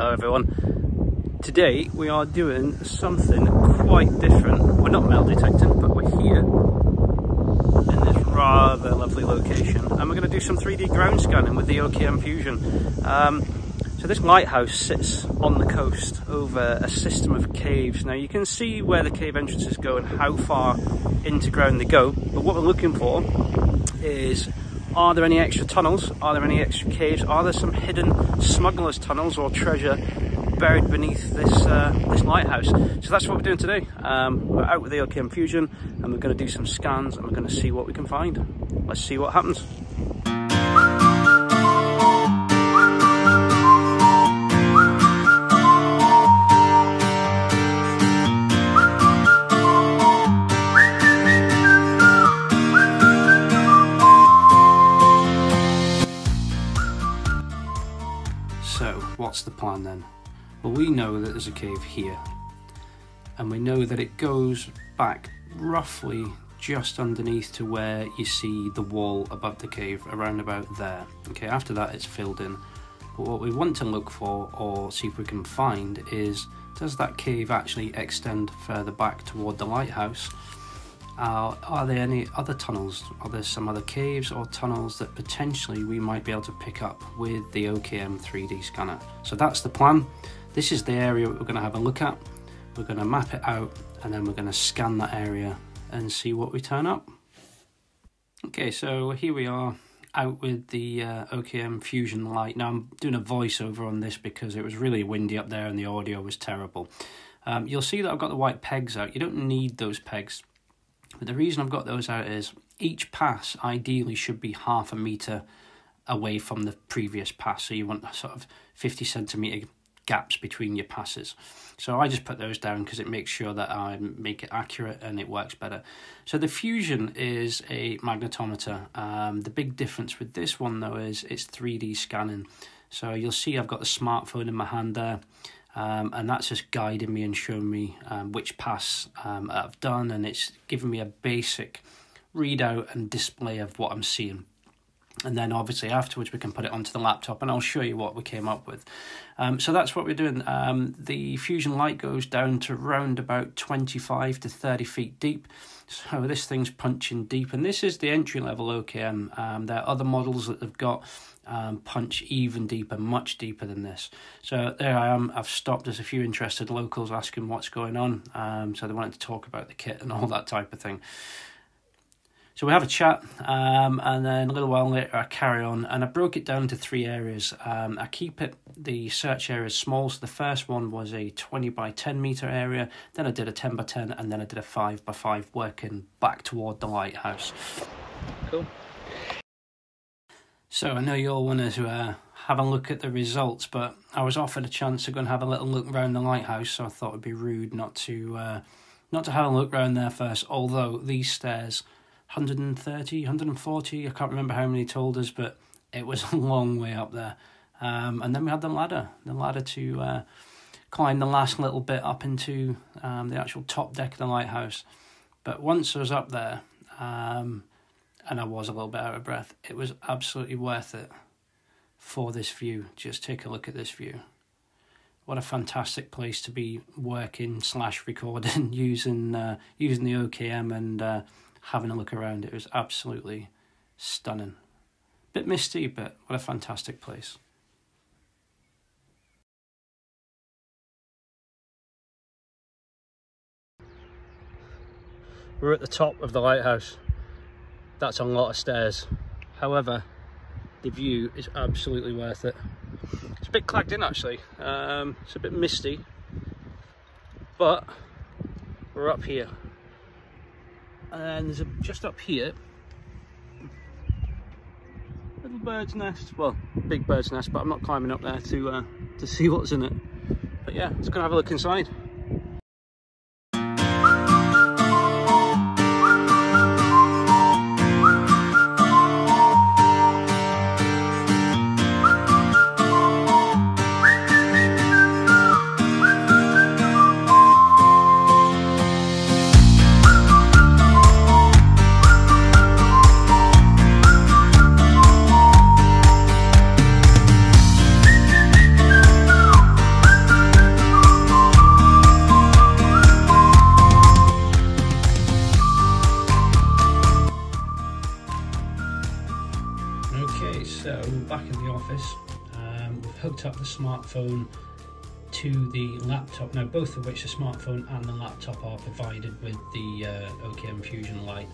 Hello everyone. Today we are doing something quite different. We're not metal detecting, but we're here in this rather lovely location. And we're going to do some 3D ground scanning with the OKM Fusion. Um, so this lighthouse sits on the coast over a system of caves. Now you can see where the cave entrances go and how far into ground they go. But what we're looking for is are there any extra tunnels? Are there any extra caves? Are there some hidden smugglers tunnels or treasure buried beneath this uh, this lighthouse? So that's what we're doing today. Um, we're out with the OKM Fusion and we're going to do some scans and we're going to see what we can find. Let's see what happens. So, what's the plan then? Well, we know that there's a cave here, and we know that it goes back roughly just underneath to where you see the wall above the cave, around about there. Okay, after that, it's filled in. But what we want to look for, or see if we can find, is does that cave actually extend further back toward the lighthouse? Uh, are there any other tunnels? Are there some other caves or tunnels that potentially we might be able to pick up with the OKM 3D scanner? So that's the plan. This is the area we're going to have a look at. We're going to map it out and then we're going to scan that area and see what we turn up. Okay, so here we are out with the uh, OKM Fusion Light. Now I'm doing a voiceover on this because it was really windy up there and the audio was terrible. Um, you'll see that I've got the white pegs out. You don't need those pegs but the reason I've got those out is each pass ideally should be half a meter away from the previous pass. So you want sort of 50 centimeter gaps between your passes. So I just put those down because it makes sure that I make it accurate and it works better. So the Fusion is a magnetometer. Um, the big difference with this one though is it's 3D scanning. So you'll see I've got the smartphone in my hand there. Um, and that's just guiding me and showing me um, which pass um, I've done and it's giving me a basic readout and display of what I'm seeing and then obviously afterwards we can put it onto the laptop and I'll show you what we came up with. Um, so that's what we're doing. Um, the Fusion Light goes down to around about 25 to 30 feet deep. So this thing's punching deep and this is the entry level OKM. Um, there are other models that they've got um, punch even deeper, much deeper than this. So there I am. I've stopped. There's a few interested locals asking what's going on. Um, so they wanted to talk about the kit and all that type of thing. So we have a chat, um, and then a little while later I carry on, and I broke it down into three areas. Um, I keep it the search area small. So the first one was a twenty by ten meter area. Then I did a ten by ten, and then I did a five by five, working back toward the lighthouse. Cool. So I know you all want to uh, have a look at the results, but I was offered a chance to go and have a little look around the lighthouse, so I thought it'd be rude not to uh, not to have a look around there first. Although these stairs 130, 140, I can't remember how many told us, but it was a long way up there. Um, and then we had the ladder, the ladder to uh, climb the last little bit up into um, the actual top deck of the lighthouse. But once I was up there, um, and I was a little bit out of breath, it was absolutely worth it for this view. Just take a look at this view. What a fantastic place to be working slash recording using uh, using the OKM and uh, having a look around. It was absolutely stunning. Bit misty, but what a fantastic place. We're at the top of the lighthouse. That's a lot of stairs. However, the view is absolutely worth it. It's a bit clagged in actually. Um, it's a bit misty, but we're up here and there's a, just up here little bird's nest well big bird's nest but i'm not climbing up there to uh, to see what's in it but yeah let's go have a look inside smartphone to the laptop. Now, both of which the smartphone and the laptop are provided with the uh, OKM Fusion Light.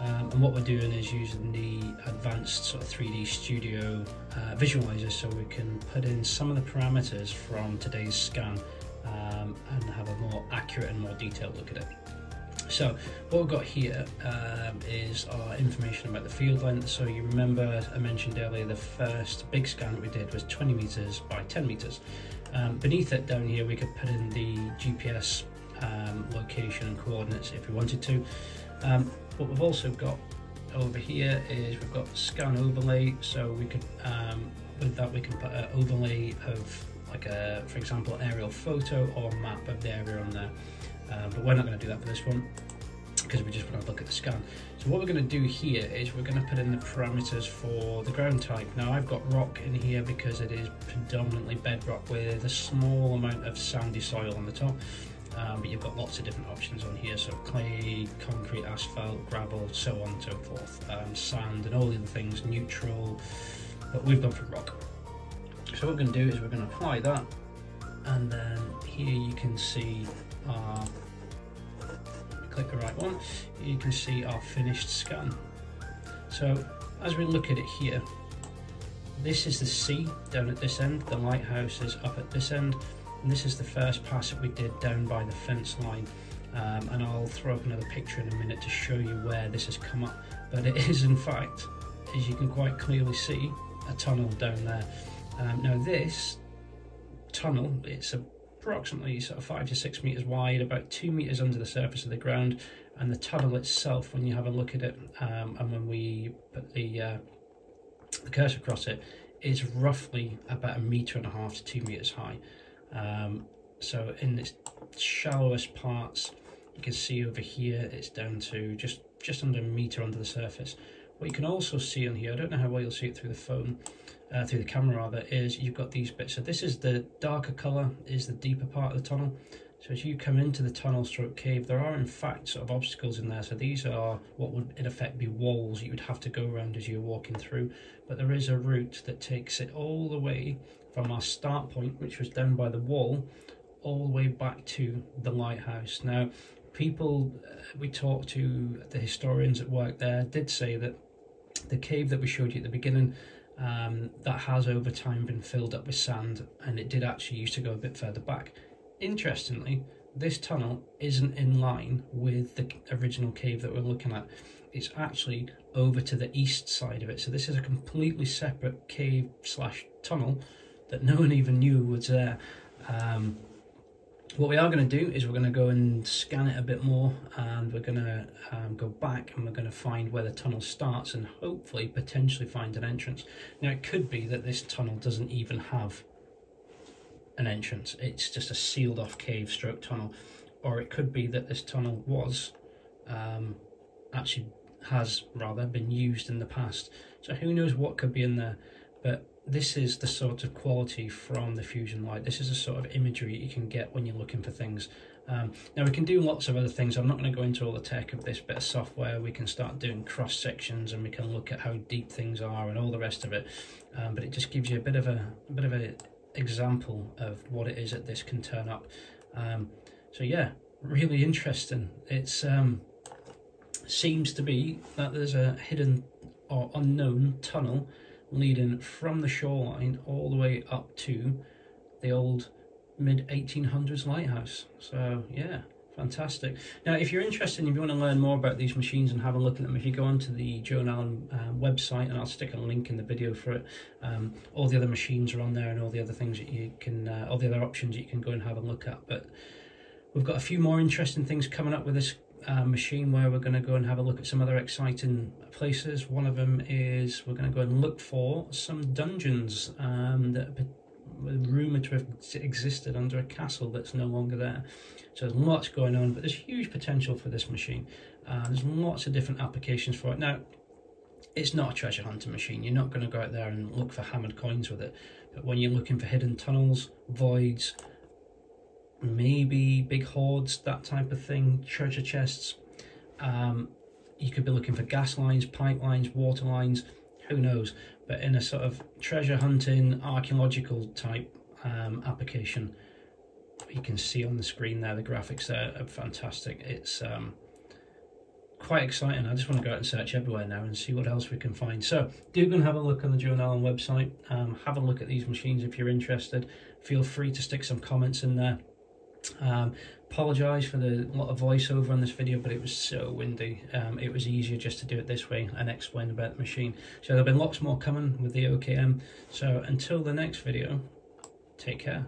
Um, and what we're doing is using the advanced sort of 3D Studio uh, visualizer so we can put in some of the parameters from today's scan um, and have a more accurate and more detailed look at it. So what we've got here um, is our information about the field length. So you remember I mentioned earlier the first big scan that we did was 20 meters by 10 meters. Um, beneath it down here we could put in the GPS um, location and coordinates if we wanted to. Um, what we've also got over here is we've got scan overlay so we could um, with that we can put an overlay of like a for example aerial photo or map of the area on there um, but we're not going to do that for this one because we just want to look at the scan. So what we're going to do here is we're going to put in the parameters for the ground type. Now I've got rock in here because it is predominantly bedrock with a small amount of sandy soil on the top. Um, but you've got lots of different options on here so clay, concrete, asphalt, gravel, so on and so forth um, sand and all the other things, neutral but we've gone for rock so what we're going to do is we're going to apply that and then here you can see our click the right one. You can see our finished scan. So as we look at it here this is the sea down at this end. The lighthouse is up at this end. And this is the first pass that we did down by the fence line. Um, and I'll throw up another picture in a minute to show you where this has come up. But it is in fact as you can quite clearly see a tunnel down there. Um, now this tunnel it's approximately sort of five to six meters wide about two meters under the surface of the ground and the tunnel itself when you have a look at it um, and when we put the, uh, the cursor across it is roughly about a meter and a half to two meters high um, so in its shallowest parts, you can see over here, it's down to just, just under a meter under the surface. What you can also see on here, I don't know how well you'll see it through the phone, uh, through the camera rather, is you've got these bits. So this is the darker colour, is the deeper part of the tunnel. So as you come into the tunnel stroke cave, there are in fact sort of obstacles in there. So these are what would in effect be walls you would have to go around as you're walking through. But there is a route that takes it all the way from our start point, which was down by the wall, all the way back to the lighthouse. Now, people uh, we talked to, the historians at work there, did say that the cave that we showed you at the beginning, um, that has over time been filled up with sand, and it did actually used to go a bit further back. Interestingly, this tunnel isn't in line with the original cave that we're looking at. It's actually over to the east side of it. So this is a completely separate cave slash tunnel that no one even knew was there. Um, what we are going to do is we're going to go and scan it a bit more and we're going to um, go back and we're going to find where the tunnel starts and hopefully potentially find an entrance. Now it could be that this tunnel doesn't even have an entrance. It's just a sealed off cave stroke tunnel. Or it could be that this tunnel was um, actually has rather been used in the past. So who knows what could be in there. But this is the sort of quality from the Fusion Light. This is the sort of imagery you can get when you're looking for things. Um, now we can do lots of other things. I'm not going to go into all the tech of this bit of software. We can start doing cross sections and we can look at how deep things are and all the rest of it. Um, but it just gives you a bit of a, a bit of an example of what it is that this can turn up. Um, so yeah, really interesting. It's um, seems to be that there's a hidden or unknown tunnel leading from the shoreline all the way up to the old mid 1800s lighthouse. So yeah, fantastic. Now, if you're interested and if you want to learn more about these machines and have a look at them, if you go onto the Joan Allen uh, website, and I'll stick a link in the video for it, um, all the other machines are on there and all the other things that you can, uh, all the other options you can go and have a look at. But we've got a few more interesting things coming up with this uh, machine where we're going to go and have a look at some other exciting places. One of them is we're going to go and look for some dungeons um, that rumoured to have existed under a castle that's no longer there. So there's lots going on, but there's huge potential for this machine. Uh, there's lots of different applications for it. Now, it's not a treasure hunting machine. You're not going to go out there and look for hammered coins with it. But when you're looking for hidden tunnels, voids, maybe big hoards, that type of thing, treasure chests, um, you could be looking for gas lines, pipelines, water lines, who knows? But in a sort of treasure hunting, archaeological type um, application, you can see on the screen there the graphics there are fantastic. It's um, quite exciting. I just want to go out and search everywhere now and see what else we can find. So do go and have a look on the Joan Allen website. Um, have a look at these machines if you're interested. Feel free to stick some comments in there. Um, apologize for the lot of voiceover on this video but it was so windy. Um, it was easier just to do it this way and explain about the machine. So there'll be lots more coming with the OKM so until the next video take care